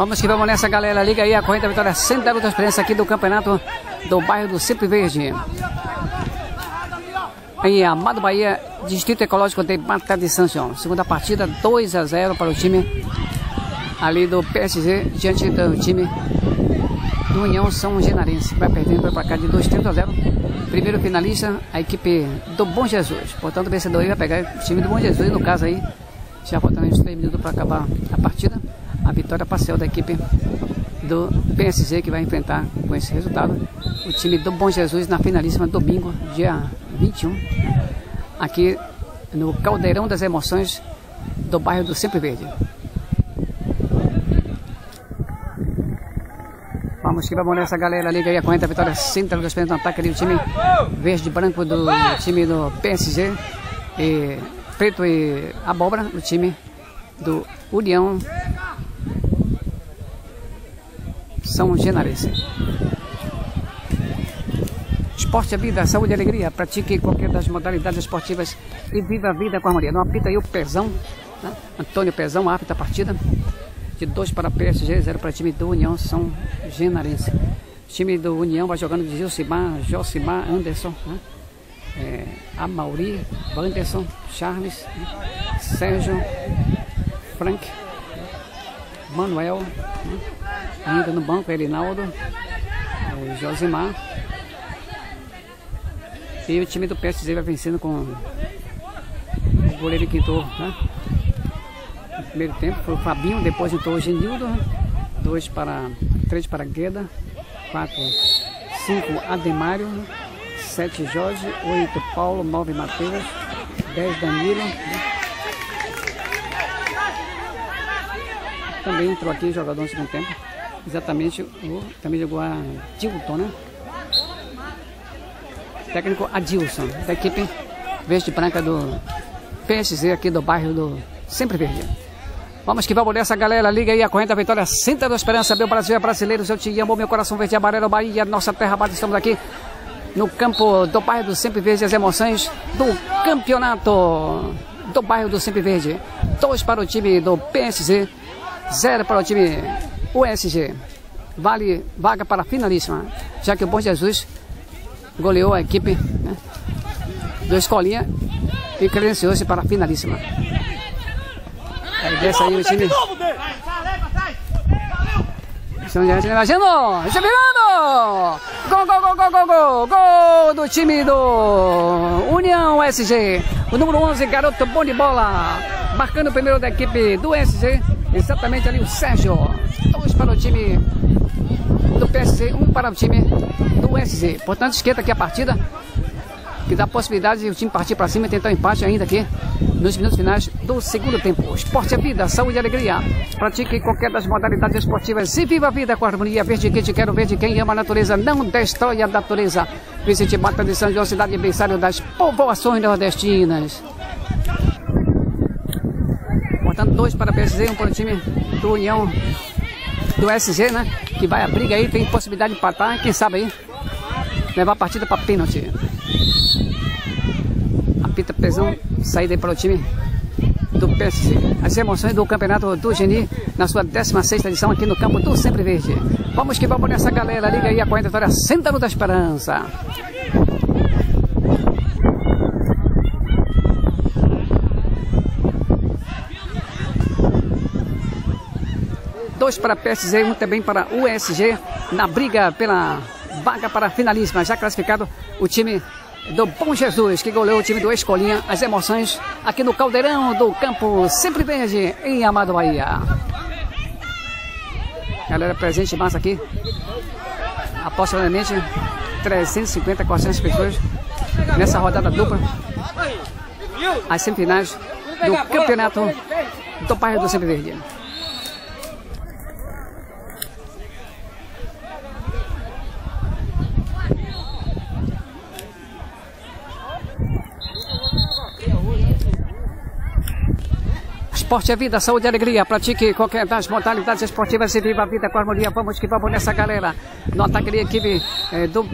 Vamos que vamos nessa galera, liga aí a corrente da vitória Centro da experiência aqui do campeonato do bairro do Sempre Verde. Em Amado Bahia, Distrito Ecológico de Mata de São. Segunda partida, 2 a 0 para o time ali do PSG, diante do time do União São Genarense. Vai perdendo para cá de 2 a 0. Primeiro finalista, a equipe do Bom Jesus. Portanto, o vencedor aí vai pegar o time do Bom Jesus, no caso aí, já faltando uns 3 minutos para acabar a partida. A vitória parcial da equipe do PSG que vai enfrentar com esse resultado o time do Bom Jesus na finalíssima domingo, dia 21, aqui no Caldeirão das Emoções do bairro do Sempre Verde. Vamos que vamos nessa galera, liga aí a corrente, a vitória central dos no ataque ali, o time verde e branco do time do PSG, e preto e abóbora, o time do União São Genarense. Esporte é vida, saúde e alegria. Pratique qualquer das modalidades esportivas e viva a vida com harmonia. Não apita aí o Pezão, né? Antônio Pezão, apita a partida. De 2 para PSG, 0 para time do União São Genarense. O time do União vai jogando de Gilcimar, Josimar, Anderson, né? é, Amauri, Wanderson, Charles, né? Sérgio, Frank, Manuel, né? Ainda no banco, Elinaldo, é, Josimar. E o time do PSG vai vencendo com o goleiro que entrou, né? No primeiro tempo foi o Fabinho, depois entrou o Genildo, dois para, três para Gueda, quatro, cinco Ademário, sete Jorge, oito Paulo, nove Mateus, dez Danilo. Né? Também entrou aqui jogador no segundo tempo. Exatamente, o, também jogou a Dilton, né? técnico Adilson, da equipe verde branca do PSG aqui do bairro do Sempre Verde. Vamos que vamos nessa galera, liga aí a corrente da vitória, Centro da Esperança, meu Brasil é brasileiro, eu te amo, meu coração verde e amarelo, Bahia, nossa terra bate, estamos aqui no campo do bairro do Sempre Verde, as emoções do campeonato do bairro do Sempre Verde. Dois para o time do PSG, zero para o time USG. Vale vaga para finalíssima, já que o Bom Jesus goleou a equipe né, do Escolinha e credenciou-se para a finalíssima. Aí desce aí o time. Estão já imagino! Recebendo! Gol, gol, gol, gol, gol, gol! Gol do time do União SG. O número 11, garoto bom de bola. Marcando o primeiro da equipe do SG. Exatamente ali o Sérgio. Dois para o time do PSG, um para o time do USZ. Portanto, esquenta aqui a partida, que dá a possibilidade de o time partir para cima e tentar um empate ainda aqui nos minutos finais do segundo tempo. Esporte é vida, saúde e alegria. Pratique qualquer das modalidades esportivas e viva a vida com harmonia. Verde que te quero, verde quem ama a natureza, não destrói a natureza. Visite Mata de São João, cidade berçário das povoações nordestinas. Portanto, dois para o um para o time do União do SG, né? Que vai a briga aí, tem possibilidade de empatar, quem sabe aí levar a partida para pênalti. Apita Pesão, saída aí para o time do PSG. As emoções do campeonato do Geni na sua 16 edição aqui no campo do Sempre Verde. Vamos que vamos nessa galera, liga aí a 40 vitória, Senta da Esperança. Dois para PSG, um também para USG, na briga pela vaga para a finalíssima. Já classificado o time do Bom Jesus, que goleou o time do Escolinha. As emoções aqui no Caldeirão do Campo Sempre Verde, em Amado Bahia. Galera presente massa aqui. Aproximadamente 350, 400 pessoas nessa rodada dupla. As semifinais do campeonato do bairro do Sempre Verde. Esporte é vida, saúde e alegria. Pratique qualquer das modalidades esportivas e viva a vida com harmonia. Vamos que vamos nessa galera. No ataque da equipe é, do.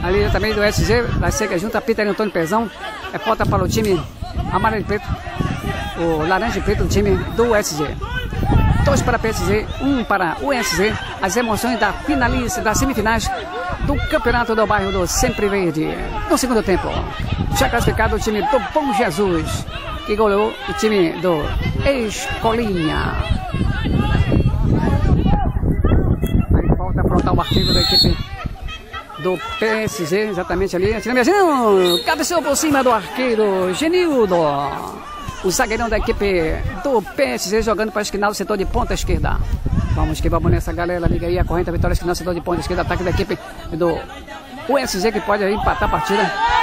Ali também do SG, da Seca Junta, Peter Antônio Pezão. É falta para o time amarelo e preto. O laranja e preto, o time do SG. dois para PSG, um para USG. As emoções da finalista das semifinais do Campeonato do Bairro do Sempre Verde. No segundo tempo, já classificado o time do Bom Jesus, que goleou o time do Escolinha. Aí falta afrontar o arquivo da equipe do PSG, exatamente ali. Atira Miazinho, cabeceou por cima do arqueiro Genildo. O zagueirão da equipe do PSG jogando para a esquina do setor de ponta esquerda. Vamos que vamos nessa galera, liga aí a corrente, a vitória esquina setor de ponta esquerda, ataque da equipe do USG que pode empatar a partida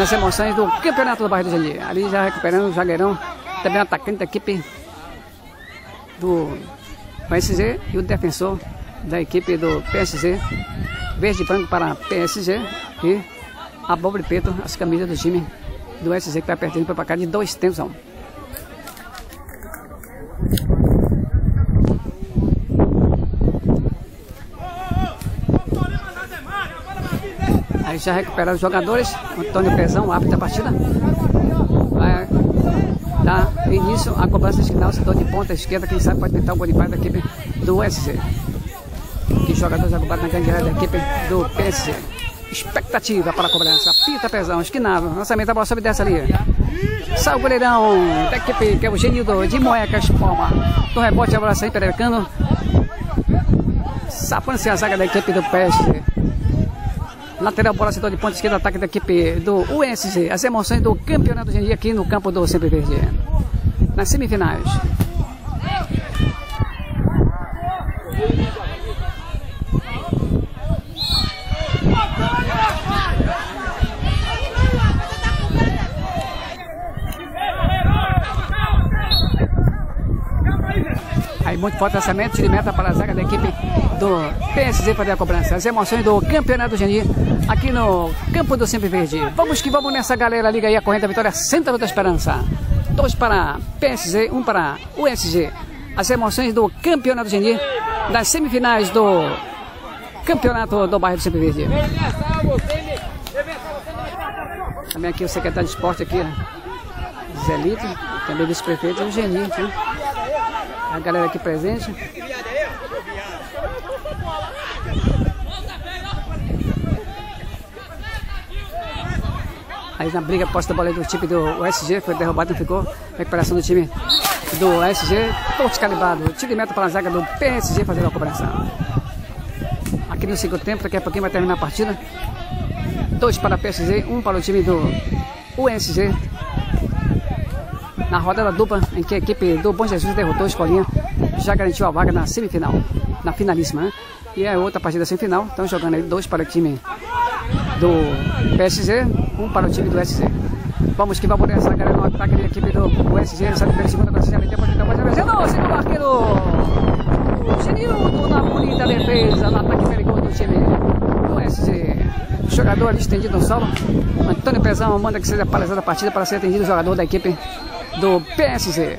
nas emoções do campeonato do bairro do Genil. Ali já recuperando o zagueirão, também atacante da equipe do USG e o defensor da equipe do PSG verde e branco para PSG e a Bobre Preto, as camisas do time do SZ que vai perdendo para cá de dois tempos a um. Já recuperaram os jogadores. Antônio Pezão, árbitro da partida. Vai dar início à cobrança esquinal, setor de ponta esquerda. Quem sabe pode tentar o Bonifácio da equipe do SC que jogadores agrupados na grande área da equipe do PSG. Expectativa para a cobrança. Pita Pezão, esquinava. Lançamento da bola sobe dessa ali. Sai o goleirão da equipe, que é o Genildo de Moecas Palma. Do rebote, a bola sai perecando. Sapando-se a zaga da equipe do PSG. Lateral, bola, setor de ponta esquerda, ataque da equipe do USG. As emoções do campeonato de dia aqui no campo do Sempre Verde. Nas semifinais. muito forte lançamento, de meta para a zaga da equipe do PSG fazer a cobrança. As emoções do Campeonato Geni aqui no Campo do Sempre Verde. Vamos que vamos nessa galera, liga aí a corrente da vitória, Centro da Esperança. Dois para PSG, um para USG. As emoções do Campeonato Geni das semifinais do Campeonato do Bairro do Sempre Verde. Também aqui o secretário de esporte aqui, né? Zé Lito, também vice-prefeito o Geni, né? a galera aqui presente. Aí na briga posta da bola do time do USG, foi derrubado, não ficou. Recuperação do time do USG, pontos calibrado. Tiro de meta para a zaga do PSG fazendo a cobrança. Aqui no segundo tempo, daqui a pouquinho vai terminar a partida. Dois para o PSG, um para o time do USG na rodada dupla em que a equipe do Bom Jesus derrotou a Escolinha, já garantiu a vaga na semifinal, na finalíssima, né? E a outra partida semifinal, estão jogando aí dois para o time do PSG, um para o time do SG. Vamos que vamos nessa, galera, no ataque da equipe do USG, sabe pela segunda classe, depois então vai vencendo, segundo arqueiro, o Genildo na bonita defesa, no ataque perigoso do time do SG. Jogador estendido no solo, Antônio Pezão manda que seja paralisada a partida para ser atendido o jogador da equipe do PSG.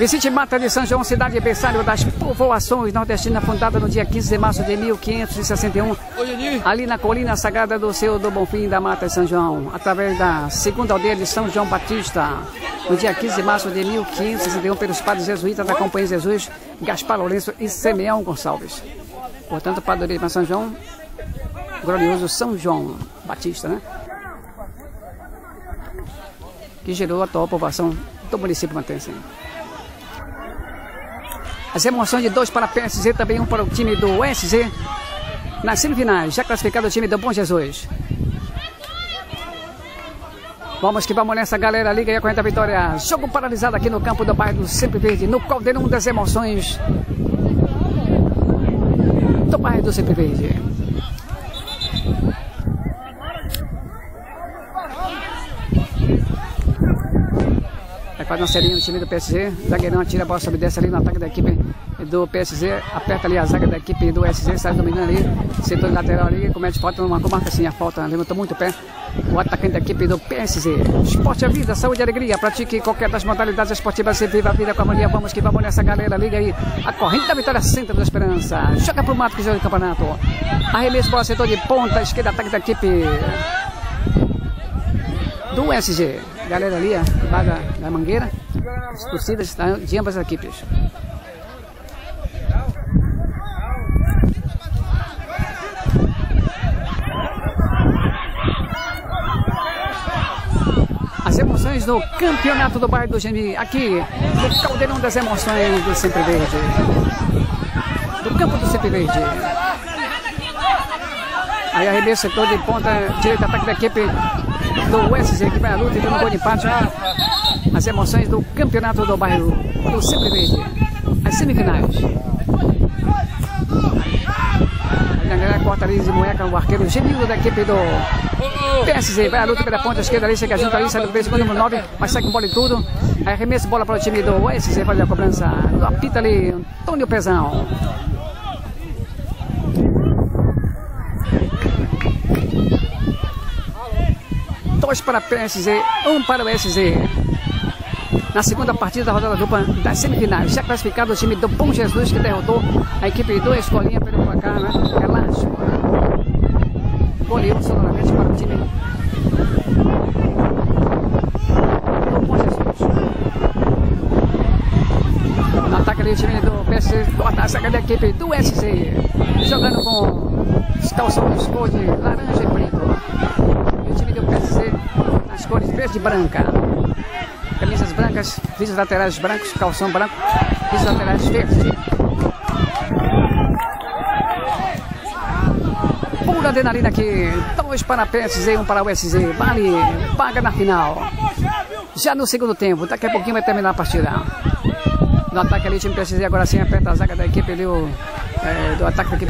Vicente Mata de São João, cidade berçário das povoações nordestinas, fundada no dia 15 de março de 1561, ali na colina sagrada do Senhor do Bonfim da Mata de São João, através da segunda aldeia de São João Batista, no dia 15 de março de 1561, pelos padres jesuítas da Companhia de Jesus, Gaspar Lourenço e Simeão Gonçalves. Portanto, padre de São João, glorioso São João Batista, né? que gerou a atual povoação do município Matense. As emoções de dois para a PSG, também um para o time do USG. Nas semifinais, já classificado o time do Bom Jesus. Vamos que vamos nessa galera, liga aí a 40 vitória. Jogo paralisado aqui no campo do bairro do Sempre Verde, no caldeirão das emoções do bairro do Sempre Verde. Faz uma serinha no time do PSG. Zagueirão atira a bola sobe desce ali no ataque da equipe do PSG. Aperta ali a zaga da equipe do SG, sai dominando ali. Setor lateral ali, comete falta numa comarca assim, a falta levantou muito pé. O atacante da equipe do PSG. Esporte é vida, saúde e alegria. Pratique qualquer das modalidades esportivas. Você viva a vida com a mania. Vamos que vamos nessa galera. Liga aí. A corrente da vitória, centro da esperança. Joga pro mato que joga o campeonato. Arremesso bola, setor de ponta, esquerda, ataque da equipe do SG. Galera ali, ó, da, mangueira, as torcidas de ambas as equipes. As emoções do campeonato do bairro do Gemi, aqui no Caldeirão das Emoções do Sempre Verde. Do campo do Sempre Verde. Aí arremesso setor de ponta direita, ataque da equipe do USC, que vai à luta e deu um gol empate. As emoções do campeonato do bairro do Sempre Verde. As semifinais. A corta ali de Moeca, o arqueiro Gemildo da equipe do PSZ. Vai à luta pela ponta esquerda ali, chega junto ali, sai do segundo número 9, mas sai com bola e tudo. Arremesso bola para o time do USC, faz a cobrança. Apita ali, Antônio Pezão. Dois para PSG, um para o SZ. Na segunda partida da rodada dupla das semifinais, já classificado o time do Bom Jesus, que derrotou a equipe do Escolinha pelo placar, né? Relaxa. Goleou sonoramente para o time do Bom Jesus. No ataque ali, o time do PSG corta a saga da equipe do SC, jogando com os calções cor de laranja e preto as cores verde e branca. Camisas brancas, visos laterais brancos, calção branco, visos laterais verde. Pura adrenalina aqui. Dois para PSZ, um para o SZ. Vale, paga na final. Já no segundo tempo, daqui a pouquinho vai terminar a partida. No ataque ali, o time PSZ agora sim aperta a zaga da equipe ali, o, é, do ataque da equipe.